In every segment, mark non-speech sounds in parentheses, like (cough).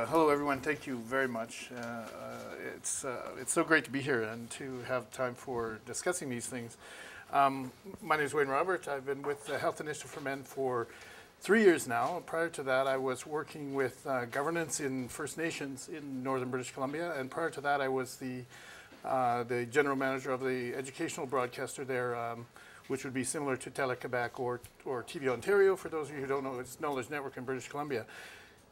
Uh, hello, everyone. Thank you very much. Uh, uh, it's, uh, it's so great to be here and to have time for discussing these things. Um, my name is Wayne Robert. I've been with the Health Initiative for Men for three years now. Prior to that, I was working with governance in First Nations in northern British Columbia, and prior to that, I was the the general manager of the educational broadcaster there, um, which would be similar to Tele-Quebec or, or TV Ontario, for those of you who don't know, it's Knowledge Network in British Columbia.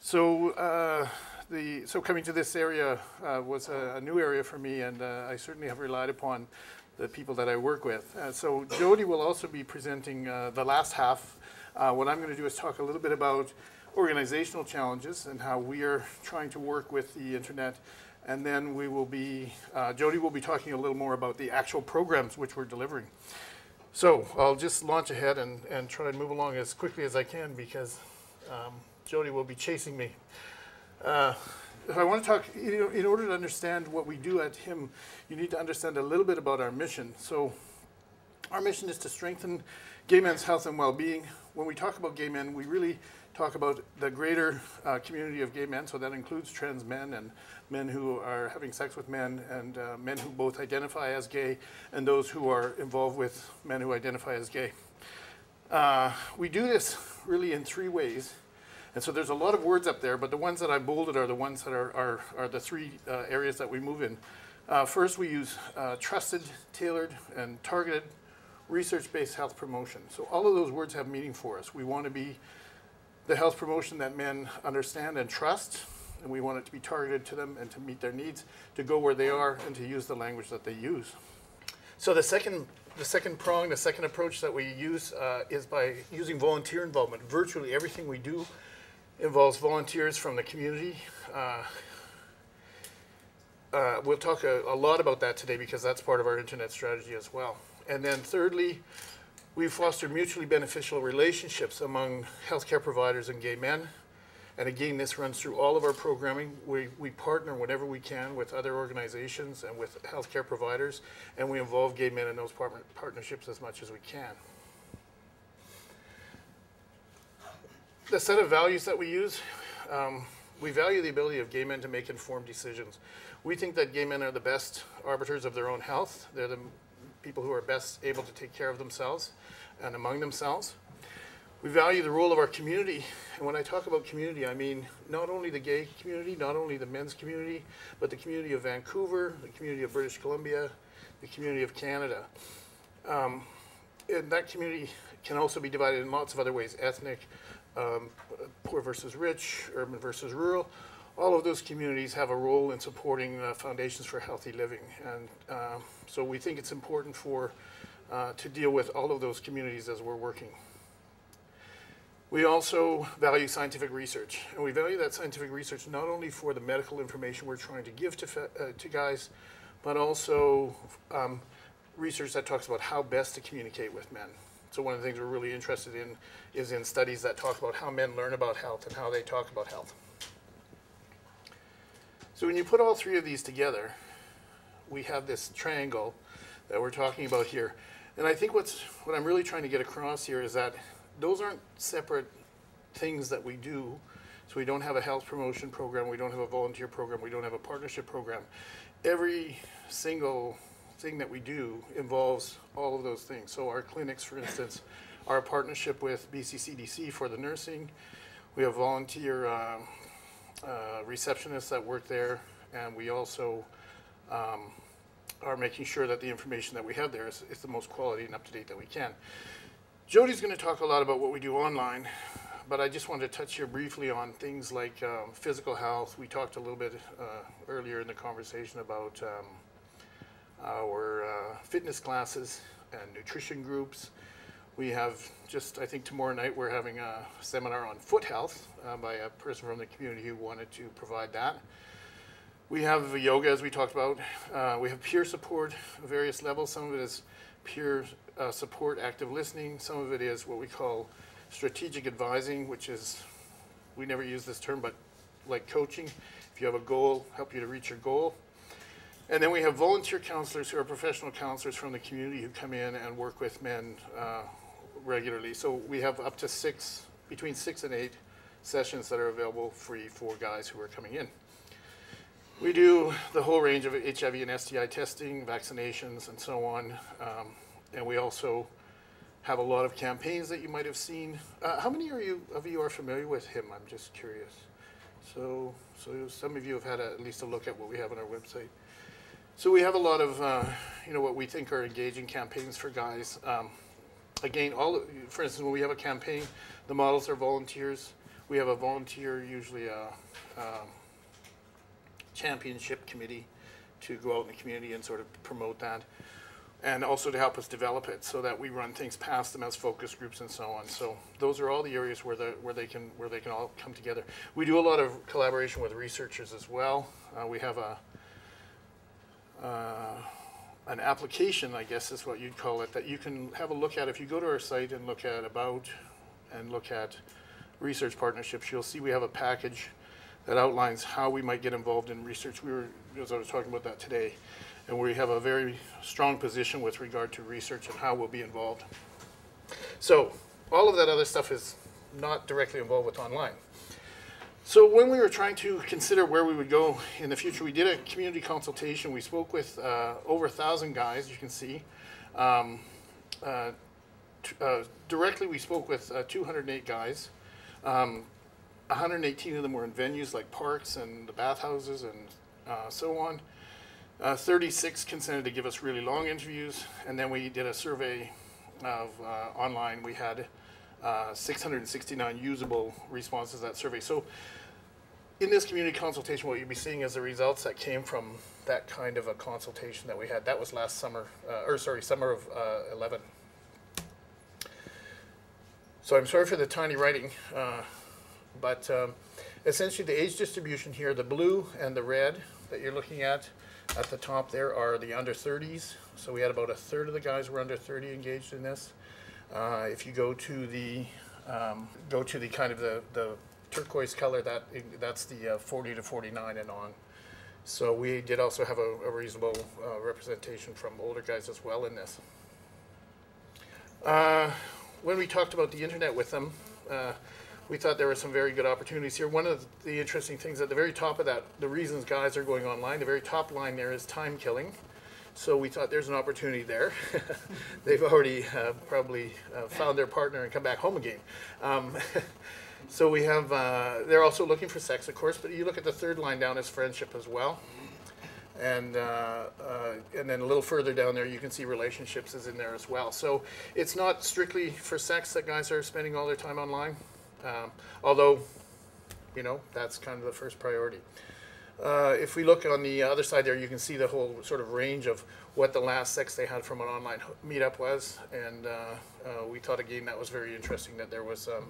So, uh, the, so coming to this area uh, was a, a, new area for me, and uh, I certainly have relied upon the people that I work with. Uh, so Jody will also be presenting uh, the last half. What I'm going to do is talk a little bit about organizational challenges and how we are trying to work with the internet and then we will be, uh, Jody will be talking a little more about the actual programs which we're delivering. So I'll just launch ahead and, and try and move along as quickly as I can because um, Jody will be chasing me. Uh, I want to talk, you know, in order to understand what we do at HIM, you need to understand a little bit about our mission. So our mission is to strengthen gay men's health and well-being. When we talk about gay men, we really talk about the greater uh, community of gay men, so that includes trans men and men who are having sex with men and uh, men who both identify as gay and those who are involved with men who identify as gay. Uh, we do this really in three ways. And so there's a lot of words up there, but the ones that I bolded are the ones that are, are, are the three uh, areas that we move in. Uh, first, we use uh, trusted, tailored, and targeted research-based health promotion. So all of those words have meaning for us. We want to be the health promotion that men understand and trust, and we want it to be targeted to them and to meet their needs, to go where they are and to use the language that they use. So the second, the second prong, the second approach that we use uh, is by using volunteer involvement. Virtually everything we do involves volunteers from the community. Uh, uh, we'll talk a, a lot about that today because that's part of our internet strategy as well. And then thirdly, we foster mutually beneficial relationships among healthcare providers and gay men. And again, this runs through all of our programming. We, we partner whenever we can with other organizations and with healthcare providers, and we involve gay men in those partner, partnerships as much as we can. The set of values that we use, um, we value the ability of gay men to make informed decisions. We think that gay men are the best arbiters of their own health. They're the people who are best able to take care of themselves and among themselves. We value the role of our community, and when I talk about community, I mean not only the gay community, not only the men's community, but the community of Vancouver, the community of British Columbia, the community of Canada. Um, and that community can also be divided in lots of other ways, ethnic, um, poor versus rich, urban versus rural all of those communities have a role in supporting uh, foundations for healthy living. And uh, so we think it's important for uh, to deal with all of those communities as we're working. We also value scientific research, and we value that scientific research not only for the medical information we're trying to give to, uh, to guys, but also um, research that talks about how best to communicate with men. So one of the things we're really interested in is in studies that talk about how men learn about health and how they talk about health. So when you put all three of these together, we have this triangle that we're talking about here. And I think what's what I'm really trying to get across here is that those aren't separate things that we do. So we don't have a health promotion program, we don't have a volunteer program, we don't have a partnership program. Every single thing that we do involves all of those things. So our clinics, for instance, are a partnership with BCCDC for the nursing. We have volunteer uh, uh, receptionists that work there, and we also um, are making sure that the information that we have there is, is the most quality and up to date that we can. Jody's going to talk a lot about what we do online, but I just wanted to touch here briefly on things like um, physical health. We talked a little bit uh, earlier in the conversation about um, our uh, fitness classes and nutrition groups. We have just, I think tomorrow night we're having a seminar on foot health uh, by a person from the community who wanted to provide that. We have yoga, as we talked about. Uh, we have peer support various levels. Some of it is peer uh, support, active listening. Some of it is what we call strategic advising, which is, we never use this term, but like coaching. If you have a goal, help you to reach your goal. And then we have volunteer counselors who are professional counselors from the community who come in and work with men uh, regularly. So we have up to six, between six and eight sessions that are available free for guys who are coming in. We do the whole range of HIV and STI testing, vaccinations, and so on. Um, and we also have a lot of campaigns that you might have seen. Uh, how many are you of you are familiar with HIM? I'm just curious. So, so some of you have had a, at least a look at what we have on our website. So we have a lot of, uh, you know, what we think are engaging campaigns for guys. Um, again, all for instance, when we have a campaign, the models are volunteers. We have a volunteer, usually a um, championship committee, to go out in the community and sort of promote that, and also to help us develop it so that we run things past them as focus groups and so on. So those are all the areas where the where they can where they can all come together. We do a lot of collaboration with researchers as well. Uh, we have a uh, an application, I guess is what you'd call it, that you can have a look at. If you go to our site and look at about and look at research partnerships, you'll see we have a package that outlines how we might get involved in research. We were, as I was talking about that today, and we have a very strong position with regard to research and how we'll be involved. So all of that other stuff is not directly involved with online. So when we were trying to consider where we would go in the future, we did a community consultation. We spoke with uh, over a thousand guys, you can see. Um, uh, uh, directly, we spoke with uh, 208 guys. Um, 118 of them were in venues like parks and the bathhouses and uh, so on. Uh, 36 consented to give us really long interviews, and then we did a survey of online. We had 669 usable responses to that survey. So in this community consultation, what you'll be seeing is the results that came from that kind of a consultation that we had. That was last summer, uh, or sorry, summer of uh, 11. So I'm sorry for the tiny writing, uh, but um, essentially the age distribution here, the blue and the red that you're looking at at the top there are the under 30s. So we had about a third of the guys were under 30 engaged in this. Uh, if you go to the um, go to the kind of the, the turquoise color, that that's the uh, 40 to 49 and on. So we did also have a, a reasonable uh, representation from older guys as well in this. Uh, when we talked about the internet with them, uh, we thought there were some very good opportunities here. One of the interesting things at the very top of that, the reasons guys are going online, the very top line there is time killing. So we thought there's an opportunity there. (laughs) They've already uh, probably uh, found their partner and come back home again. Um, (laughs) So we have, uh, they're also looking for sex, of course, but you look at the third line down as friendship as well. And, uh, uh, and then a little further down there, you can see relationships is in there as well. So it's not strictly for sex that guys are spending all their time online, um, although, you know, that's kind of the first priority. Uh, if we look on the other side there, you can see the whole sort of range of what the last sex they had from an online meetup was. And uh, uh, we thought again that was very interesting that there was um,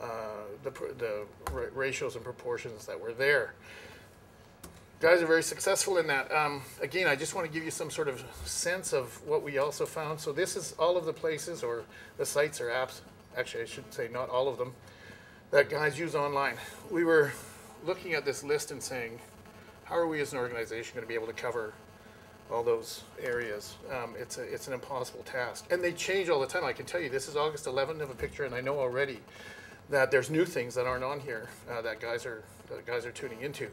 uh, the, the ratios and proportions that were there. Guys are very successful in that. Um, again, I just want to give you some sort of sense of what we also found. So this is all of the places or the sites or apps, actually I should say not all of them, that guys use online. We were looking at this list and saying, how are we as an organization going to be able to cover all those areas. Um, it's, a, it's an impossible task. And they change all the time. I can tell you, this is August 11th of a picture, and I know already that there's new things that aren't on here uh, that guys are that guys are tuning into.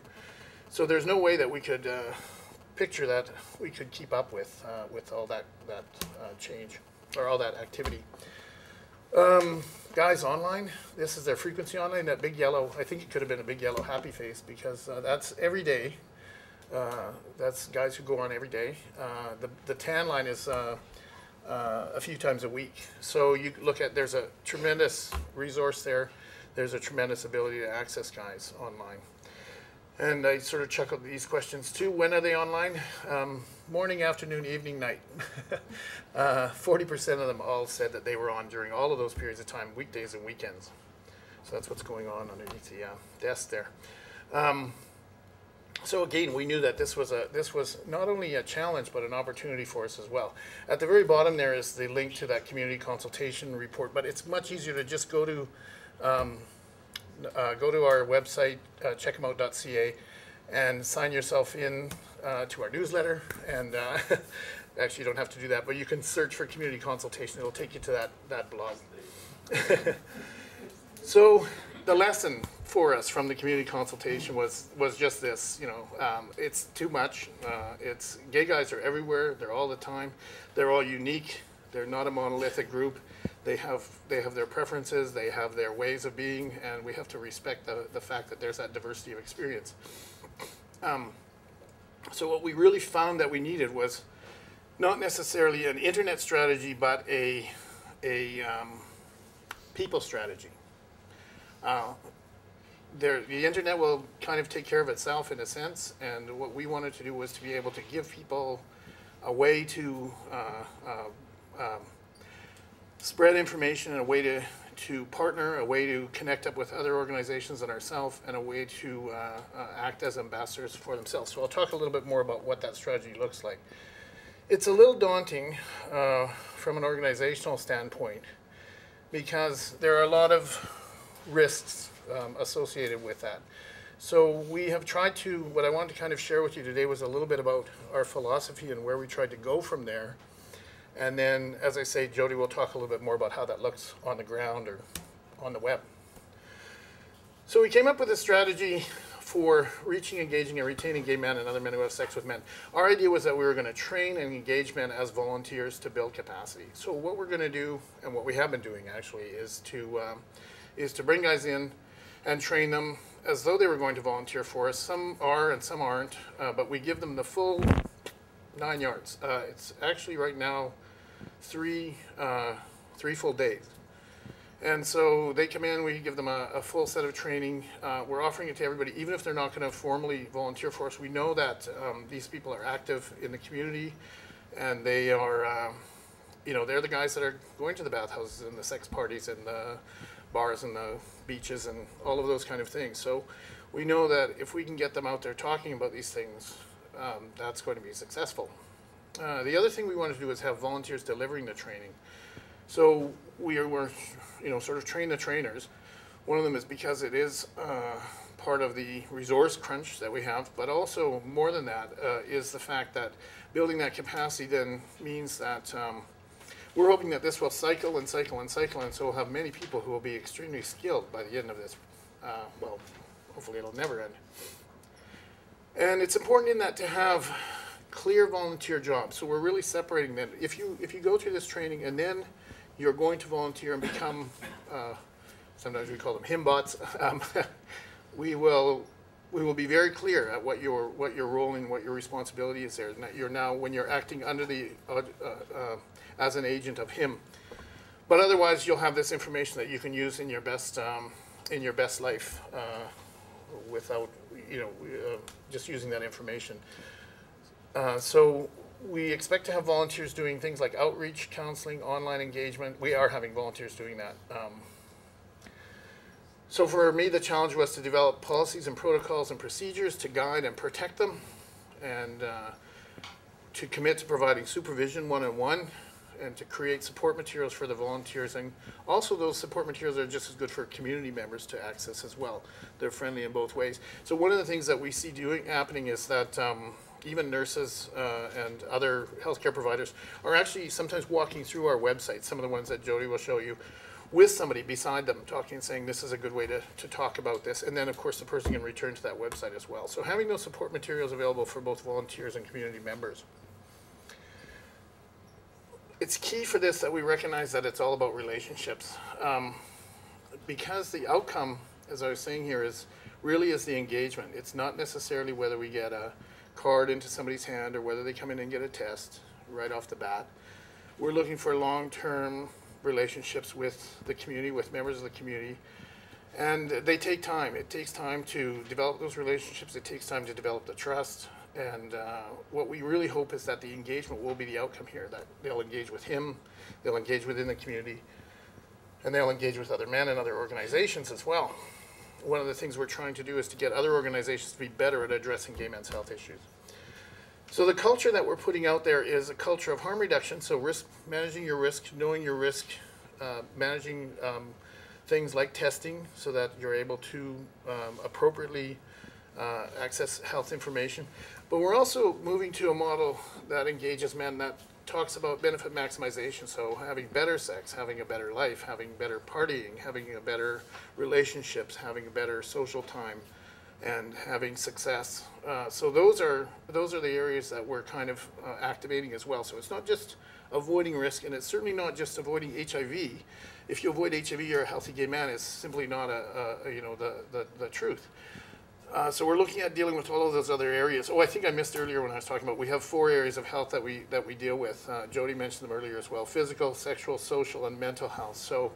So there's no way that we could uh, picture that we could keep up with uh, with all that that uh, change or all that activity. Um, guys online, this is their frequency online. That big yellow, I think it could have been a big yellow happy face because uh, that's every day. Uh, that's guys who go on every day. the the tan line is uh, a few times a week. So you look at, there's a tremendous resource there. There's a tremendous ability to access guys online. And I sort of chuckled these questions too. When are they online? Um, morning, afternoon, evening, night. 40% (laughs) uh, of them all said that they were on during all of those periods of time, weekdays and weekends. So that's what's going on underneath the uh, desk there. Um, so again, we knew that this was a this was not only a challenge but an opportunity for us as well. At the very bottom there is the link to that community consultation report, but it's much easier to just go to um, uh, go to our website, uh, checkhimout.ca, and sign yourself in uh, to our newsletter. And uh, (laughs) actually, you don't have to do that, but you can search for community consultation. It'll take you to that that blog. (laughs) so the lesson for us from the community consultation was was just this. You know, um, it's too much. Uh, it's gay guys are everywhere. They're all the time. They're all unique. They're not a monolithic group. They have they have their preferences. They have their ways of being, and we have to respect the the fact that there's that diversity of experience. Um, so what we really found that we needed was not necessarily an internet strategy, but a a um, people strategy. Uh, there, the internet will kind of take care of itself in a sense, and what we wanted to do was to be able to give people a way to uh, uh, um, spread information and a way to, to partner, a way to connect up with other organizations and ourselves, and a way to uh, uh, act as ambassadors for themselves. So I'll talk a little bit more about what that strategy looks like. It's a little daunting uh, from an organizational standpoint because there are a lot of risks um, associated with that. So we have tried to, what I wanted to kind of share with you today was a little bit about our philosophy and where we tried to go from there. And then, as I say, Jody will talk a little bit more about how that looks on the ground or on the web. So we came up with a strategy for reaching, engaging, and retaining gay men and other men who have sex with men. Our idea was that we were going to train and engage men as volunteers to build capacity. So what we're going to do, and what we have been doing actually, is to um, is to bring guys in and train them as though they were going to volunteer for us. Some are and some aren't, uh, but we give them the full nine yards. Uh, it's actually right now three uh, three full days. And so they come in, we give them a, a full set of training. Uh, we're offering it to everybody, even if they're not going to formally volunteer for us. We know that um, these people are active in the community and they are, um, you know, they're the guys that are going to the bathhouses and the sex parties and the bars and the beaches and all of those kind of things. So we know that if we can get them out there talking about these things, um, that's going to be successful. Uh, the other thing we want to do is have volunteers delivering the training. So we are, we're, you know, sort of train the trainers. One of them is because it is uh, part of the resource crunch that we have, but also more than that uh, is the fact that building that capacity then means that um, we're hoping that this will cycle and cycle and cycle, and so we'll have many people who will be extremely skilled by the end of this. Uh, well, hopefully it'll never end. And it's important in that to have clear volunteer jobs. So we're really separating them. If you if you go through this training and then you're going to volunteer and become, uh, sometimes we call them himbots, (laughs) um, (laughs) we will we will be very clear at what your what your role and what your responsibility is there. That you're now when you're acting under the uh, uh, as an agent of HIM. But otherwise, you'll have this information that you can use in your best um, in your best life uh, without you know uh, just using that information. Uh, so we expect to have volunteers doing things like outreach, counseling, online engagement. We are having volunteers doing that. Um, so for me, the challenge was to develop policies and protocols and procedures to guide and protect them, and uh, to commit to providing supervision one-on-one, -on -one, and to create support materials for the volunteers. And also those support materials are just as good for community members to access as well. They're friendly in both ways. So one of the things that we see doing happening is that um, even nurses uh, and other healthcare providers are actually sometimes walking through our website, some of the ones that Jody will show you, with somebody beside them talking and saying this is a good way to, to talk about this. And then, of course, the person can return to that website as well. So having those support materials available for both volunteers and community members. It's key for this that we recognize that it's all about relationships. Um, because the outcome, as I was saying here, is really is the engagement. It's not necessarily whether we get a card into somebody's hand or whether they come in and get a test right off the bat. We're looking for long-term relationships with the community, with members of the community. And they take time. It takes time to develop those relationships. It takes time to develop the trust. And uh, what we really hope is that the engagement will be the outcome here, that they'll engage with HIM, they'll engage within the community, and they'll engage with other men and other organizations as well one of the things we're trying to do is to get other organizations to be better at addressing gay men's health issues. So the culture that we're putting out there is a culture of harm reduction, so risk managing your risk, knowing your risk, uh, managing um, things like testing so that you're able to um, appropriately uh, access health information. But we're also moving to a model that engages men that talks about benefit maximization, so having better sex, having a better life, having better partying, having a better relationships, having a better social time, and having success. Uh, so those are those are the areas that we're kind of uh, activating as well. So it's not just avoiding risk, and it's certainly not just avoiding HIV. If you avoid HIV, you're a healthy gay man. It's simply not a, a you know the, the, the truth. Uh, so we're looking at dealing with all of those other areas. Oh, I think I missed earlier when I was talking about we have four areas of health that we that we deal with. Uh, Jody mentioned them earlier as well: physical, sexual, social, and mental health. So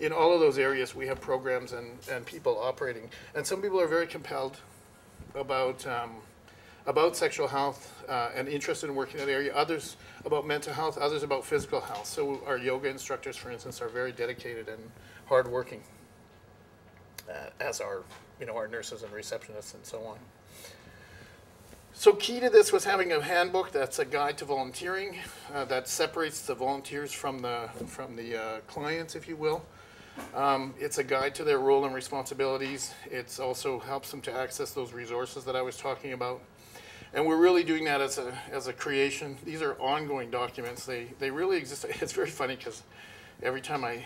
in all of those areas, we have programs and, and people operating. And some people are very compelled about um, about sexual health uh, and interested in working in that area. Others about mental health. Others about physical health. So our yoga instructors, for instance, are very dedicated and hardworking, as are you know our nurses and receptionists and so on. So key to this was having a handbook that's a guide to volunteering uh, that separates the volunteers from the from the uh, clients, if you will. Um, it's a guide to their role and responsibilities. It's also helps them to access those resources that I was talking about. And we're really doing that as a, as a creation. These are ongoing documents. They, they really exist. (laughs) It's very funny because every time I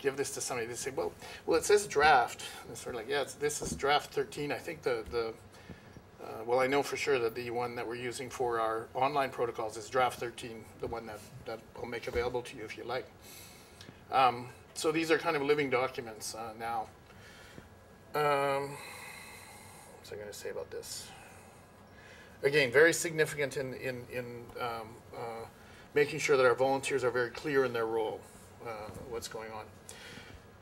give this to somebody, they say, well, well, it says draft. And it's sort of like, yeah, this is draft 13. I think the, the uh, well, I know for sure that the one that we're using for our online protocols is draft 13, the one that, that I'll make available to you if you like. Um, so these are kind of living documents uh, now. Um, what's I going to say about this? Again, very significant in, in, in um, uh, making sure that our volunteers are very clear in their role, uh, what's going on.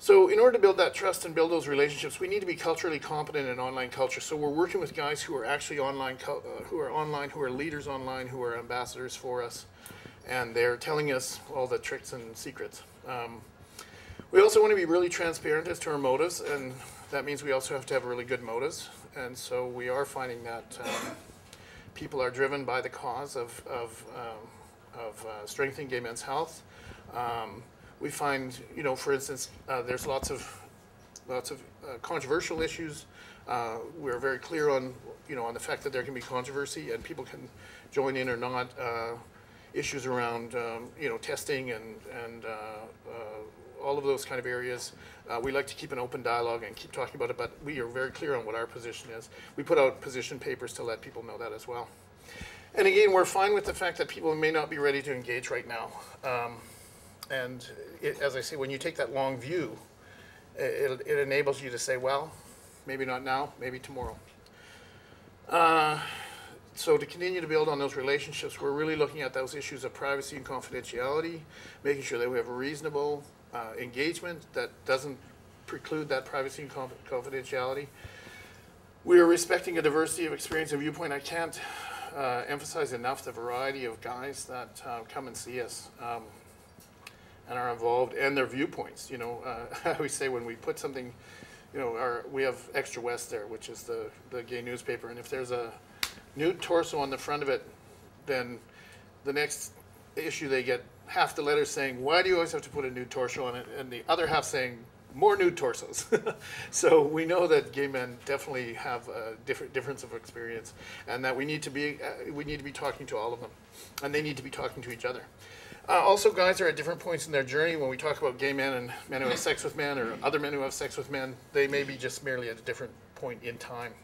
So in order to build that trust and build those relationships, we need to be culturally competent in online culture. So we're working with guys who are actually online, uh, who are online, who are leaders online, who are ambassadors for us, and they're telling us all the tricks and secrets. Um, we also want to be really transparent as to our motives, and that means we also have to have really good motives. And so we are finding that um, people are driven by the cause of, of, um, of uh, strengthening gay men's health. We find, you know, for instance, uh, there's lots of lots of uh, controversial issues. Uh, we're very clear on, you know, on the fact that there can be controversy and people can join in or not. Uh, issues around, um, you know, testing and and uh, all of those kind of areas. Uh, we like to keep an open dialogue and keep talking about it, but we are very clear on what our position is. We put out position papers to let people know that as well. And again, we're fine with the fact that people may not be ready to engage right now. Um, and it, as I say, when you take that long view, it, it, enables you to say, well, maybe not now, maybe tomorrow. Uh, so to continue to build on those relationships, we're really looking at those issues of privacy and confidentiality, making sure that we have a reasonable uh, engagement that doesn't preclude that privacy and confidentiality. We are respecting a diversity of experience and viewpoint. I can't uh, emphasize enough the variety of guys that uh, come and see us um, and are involved and their viewpoints. You know, uh, (laughs) I always say when we put something, you know, our, we have Xtra West there, which is the, the gay newspaper, and if there's a nude torso on the front of it, then the next issue they get half the letters saying, why do you always have to put a nude torso on it? And the other half saying, more nude torsos. (laughs) so we know that gay men definitely have a different difference of experience, and that we need to be uh, we need to be talking to all of them, and they need to be talking to each other. Uh, also, guys are at different points in their journey. When we talk about gay men and men who have sex with men, or other men who have sex with men, they may be just merely at a different point in time.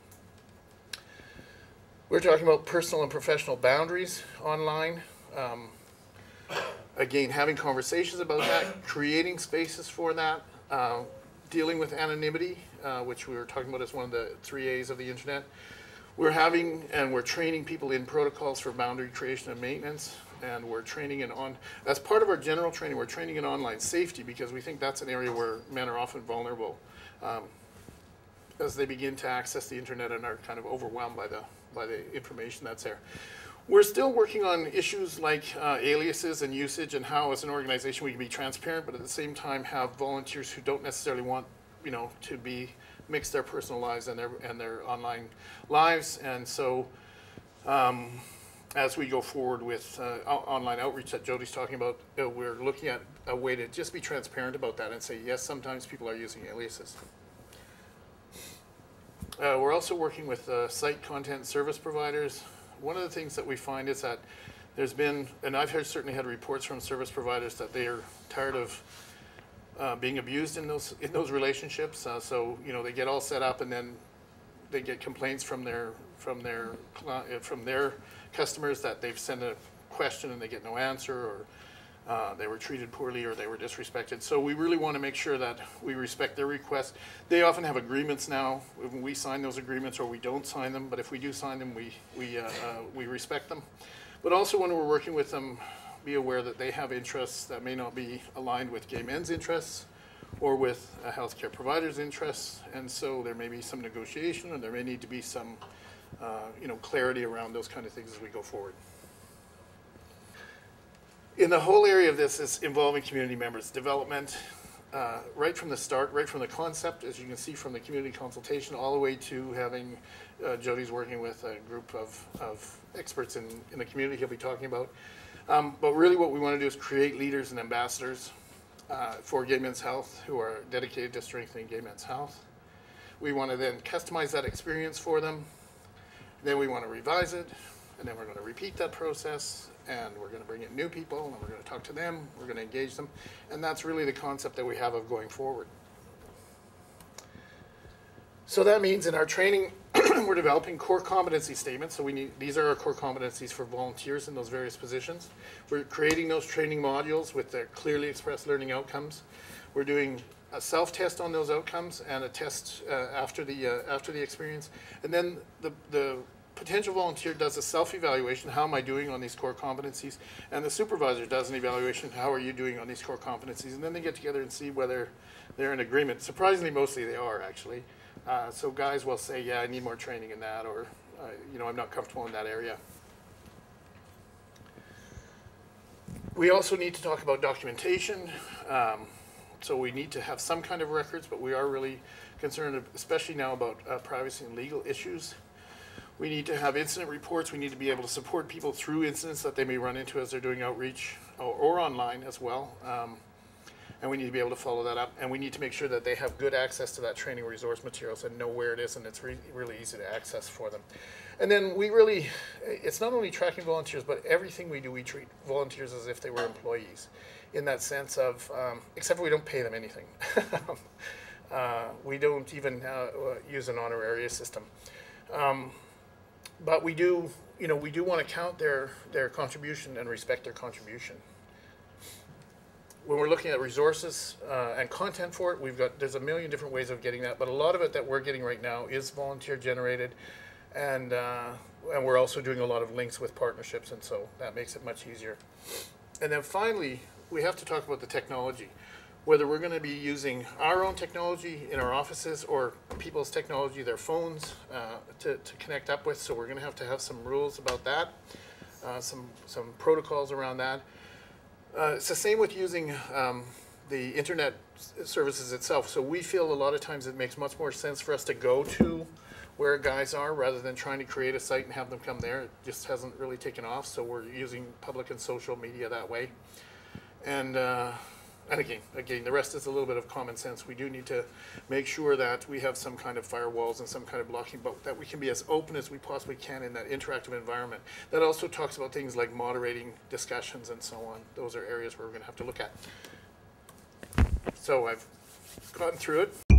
We're talking about personal and professional boundaries online. Um, again, having conversations about that, creating spaces for that, uh, dealing with anonymity, uh, which we were talking about as one of the three A's of the internet. We're having and we're training people in protocols for boundary creation and maintenance, and we're training in on, as part of our general training, we're training in online safety because we think that's an area where men are often vulnerable um, as they begin to access the internet and are kind of overwhelmed by the, by the information that's there. We're still working on issues like uh, aliases and usage and how as an organization we can be transparent, but at the same time have volunteers who don't necessarily want, you know, to be mix their personal lives and their and their online lives. And so um, as we go forward with uh, online outreach that Jody's talking about, uh, we're looking at a way to just be transparent about that and say, yes, sometimes people are using aliases. Uh, we're also working with uh, site content service providers one of the things that we find is that There's been, and I've heard, certainly had reports from service providers that they are tired of uh, being abused in those, in those relationships. Uh, So, you know, they get all set up and then they get complaints from their, from their, from their customers that they've sent a question and they get no answer, or uh, they were treated poorly, or they were disrespected. So we really want to make sure that we respect their requests. They often have agreements now, when we sign those agreements, or we don't sign them, but if we do sign them, we, we, uh, uh, we respect them. But also when we're working with them, be aware that they have interests that may not be aligned with gay men's interests, or with a healthcare provider's interests, and so there may be some negotiation, and there may need to be some, uh, you know, clarity around those kind of things as we go forward. In the whole area of this is involving community members, development, uh, right from the start, right from the concept, as you can see from the community consultation, all the way to having, uh, Jody's working with a group of, of experts in, in the community he'll be talking about. Um, but really what we want to do is create leaders and ambassadors uh, for Gay Men's Health who are dedicated to strengthening gay men's health. We want to then customize that experience for them. Then we want to revise it, and then we're going to repeat that process, and we're going to bring in new people, and we're going to talk to them, we're going to engage them, and that's really the concept that we have of going forward. So that means in our training, (clears throat) we're developing core competency statements. So we need, these are our core competencies for volunteers in those various positions. We're creating those training modules with their clearly expressed learning outcomes. We're doing a self-test on those outcomes and a test uh, after the, uh, after the experience. And then the, the potential volunteer does a self-evaluation, how am I doing on these core competencies? And the supervisor does an evaluation, how are you doing on these core competencies? And then they get together and see whether they're in agreement. Surprisingly, mostly they are actually. Uh, so guys will say, yeah, I need more training in that, or, uh, you know, I'm not comfortable in that area. We also need to talk about documentation. Um, so we need to have some kind of records, but we are really concerned, especially now about uh, privacy and legal issues. We need to have incident reports. We need to be able to support people through incidents that they may run into as they're doing outreach or, or online as well. Um, and we need to be able to follow that up. And we need to make sure that they have good access to that training resource materials and know where it is, and it's re- really easy to access for them. And then we really, it's not only tracking volunteers, but everything we do, we treat volunteers as if they were employees, in that sense of, um, except we don't pay them anything. (laughs) uh, we don't even uh, use an honoraria system. Um, but we do, you know, we do want to count their, their contribution and respect their contribution when we're looking at resources uh, and content for it, we've got there's a million different ways of getting that, but a lot of it that we're getting right now is volunteer generated, and uh, and we're also doing a lot of links with partnerships, and so that makes it much easier. And then finally, we have to talk about the technology, whether we're going to be using our own technology in our offices or people's technology, their phones, uh, to to connect up with. So we're going to have to have some rules about that, uh, some some protocols around that. Uh, it's the same with using um, the internet services itself. So we feel a lot of times it makes much more sense for us to go to where guys are rather than trying to create a site and have them come there. It just hasn't really taken off. So we're using public and social media that way. And uh, and again, again, the rest is a little bit of common sense. We do need to make sure that we have some kind of firewalls and some kind of blocking, but that we can be as open as we possibly can in that interactive environment. That also talks about things like moderating discussions and so on. Those are areas where we're going to have to look at. So I've gone through it.